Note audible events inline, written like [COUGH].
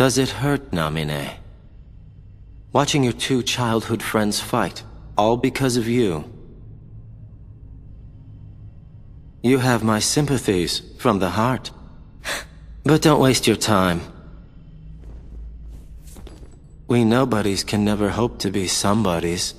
Does it hurt, Namine? Watching your two childhood friends fight, all because of you. You have my sympathies from the heart. [LAUGHS] But don't waste your time. We nobodies can never hope to be somebodies.